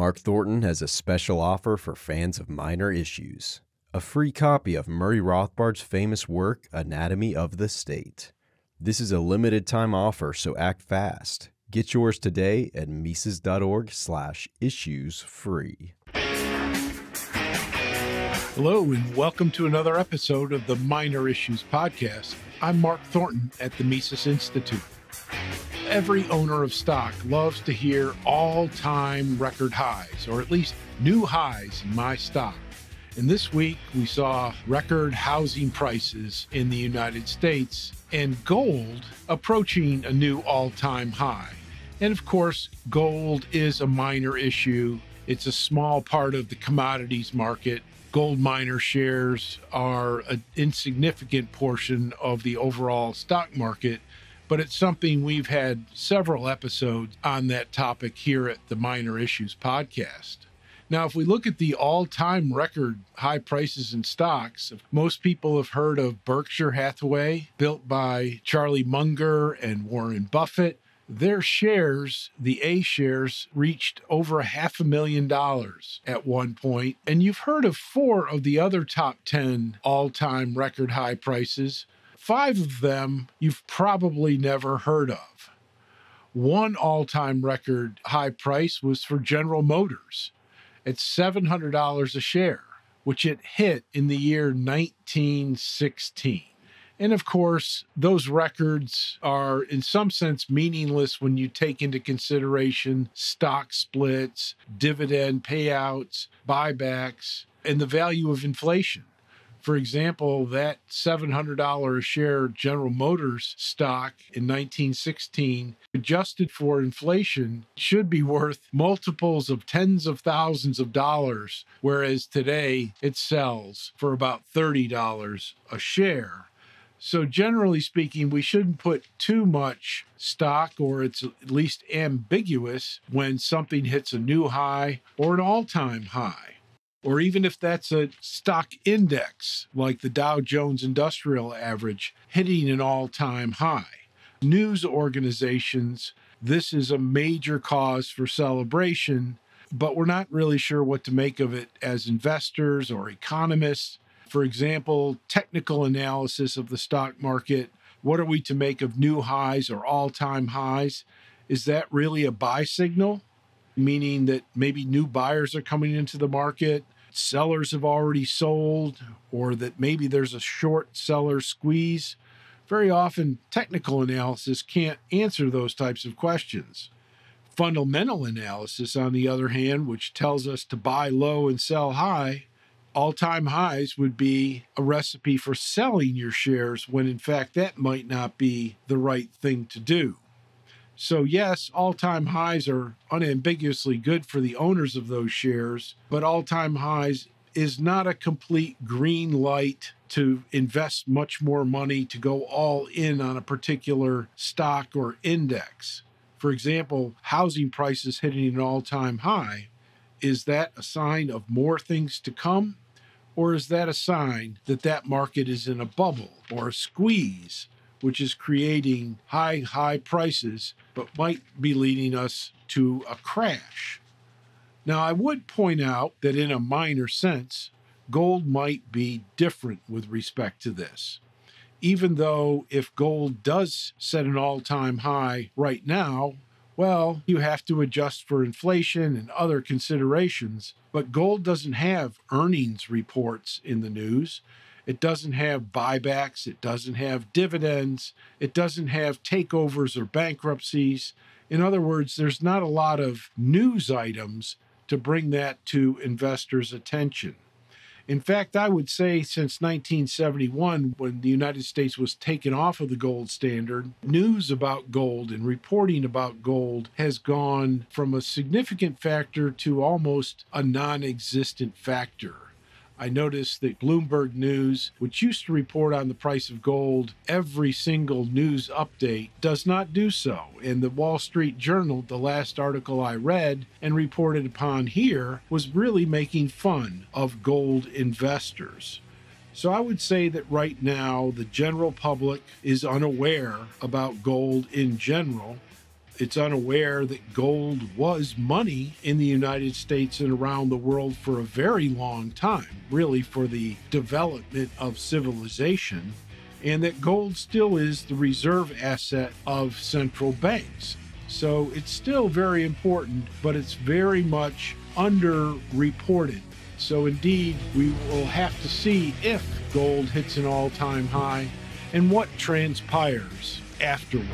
Mark Thornton has a special offer for fans of minor issues a free copy of Murray Rothbard's famous work, Anatomy of the State. This is a limited time offer, so act fast. Get yours today at Mises.org slash issues free. Hello, and welcome to another episode of the Minor Issues Podcast. I'm Mark Thornton at the Mises Institute. Every owner of stock loves to hear all time record highs, or at least new highs in my stock. And this week we saw record housing prices in the United States and gold approaching a new all time high. And of course, gold is a minor issue. It's a small part of the commodities market. Gold miner shares are an insignificant portion of the overall stock market, but it's something we've had several episodes on that topic here at the Minor Issues podcast. Now, if we look at the all time record high prices in stocks, most people have heard of Berkshire Hathaway, built by Charlie Munger and Warren Buffett. Their shares, the A shares, reached over a half a million dollars at one point. And you've heard of four of the other top 10 all time record high prices. Five of them you've probably never heard of. One all time record high price was for General Motors at $700 a share, which it hit in the year 1916. And of course, those records are in some sense meaningless when you take into consideration stock splits, dividend payouts, buybacks, and the value of inflation. For example, that $700 a share General Motors stock in 1916, adjusted for inflation, should be worth multiples of tens of thousands of dollars, whereas today it sells for about $30 a share. So, generally speaking, we shouldn't put too much stock, or it's at least ambiguous when something hits a new high or an all time high or even if that's a stock index like the Dow Jones Industrial Average hitting an all time high. News organizations, this is a major cause for celebration, but we're not really sure what to make of it as investors or economists. For example, technical analysis of the stock market. What are we to make of new highs or all time highs? Is that really a buy signal? Meaning that maybe new buyers are coming into the market, sellers have already sold, or that maybe there's a short seller squeeze. Very often, technical analysis can't answer those types of questions. Fundamental analysis, on the other hand, which tells us to buy low and sell high, all time highs would be a recipe for selling your shares when in fact that might not be the right thing to do. So, yes, all time highs are unambiguously good for the owners of those shares, but all time highs is not a complete green light to invest much more money to go all in on a particular stock or index. For example, housing prices hitting an all time high. Is that a sign of more things to come? Or is that a sign that that market is in a bubble or a squeeze which is creating high, high prices, but might be leading us to a crash. Now, I would point out that in a minor sense, gold might be different with respect to this. Even though if gold does set an all time high right now, well, you have to adjust for inflation and other considerations. But gold doesn't have earnings reports in the news. It doesn't have buybacks. It doesn't have dividends. It doesn't have takeovers or bankruptcies. In other words, there's not a lot of news items to bring that to investors' attention. In fact, I would say since 1971, when the United States was taken off of the gold standard, news about gold and reporting about gold has gone from a significant factor to almost a non existent factor. I noticed that Bloomberg News, which used to report on the price of gold every single news update, does not do so. And the Wall Street Journal, the last article I read and reported upon here, was really making fun of gold investors. So I would say that right now the general public is unaware about gold in general it's unaware that gold was money in the United States and around the world for a very long time, really for the development of civilization, and that gold still is the reserve asset of central banks. So it's still very important, but it's very much underreported. So, indeed, we will have to see if gold hits an all time high and what transpires afterward.